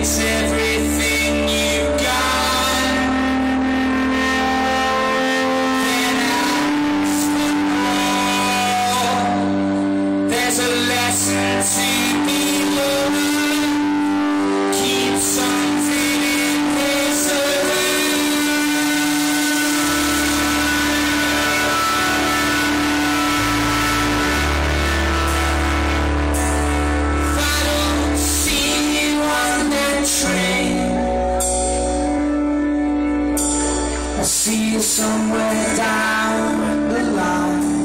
it's in See you somewhere down the line.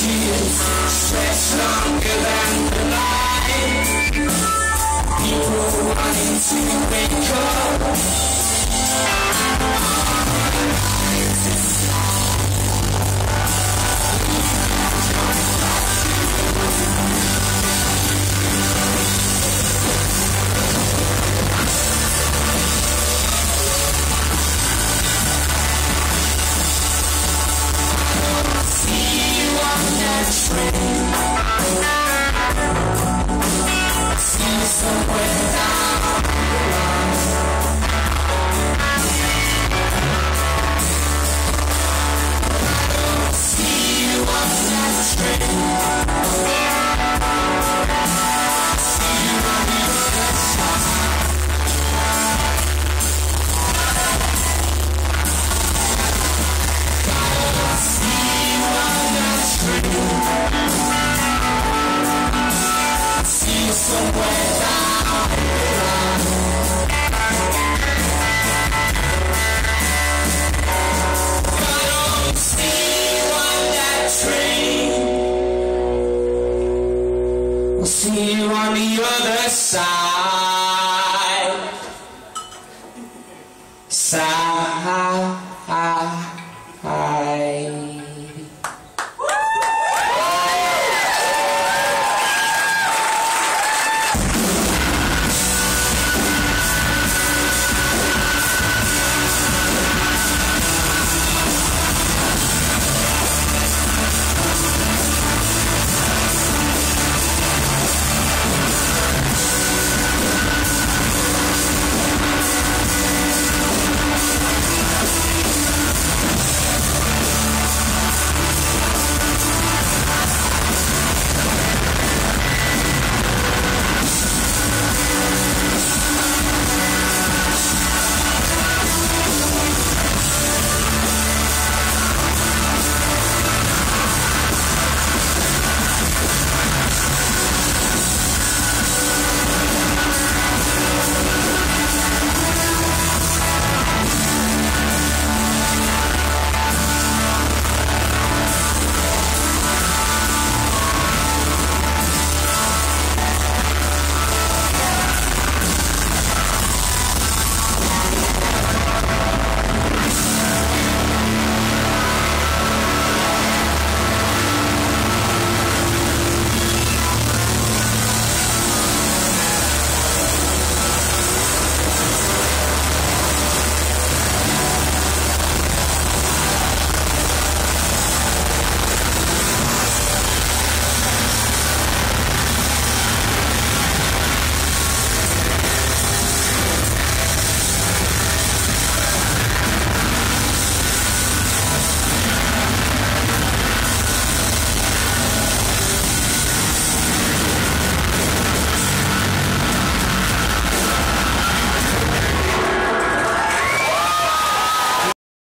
tears stretch longer than the night. People wanting to wake up. somewhere. Side.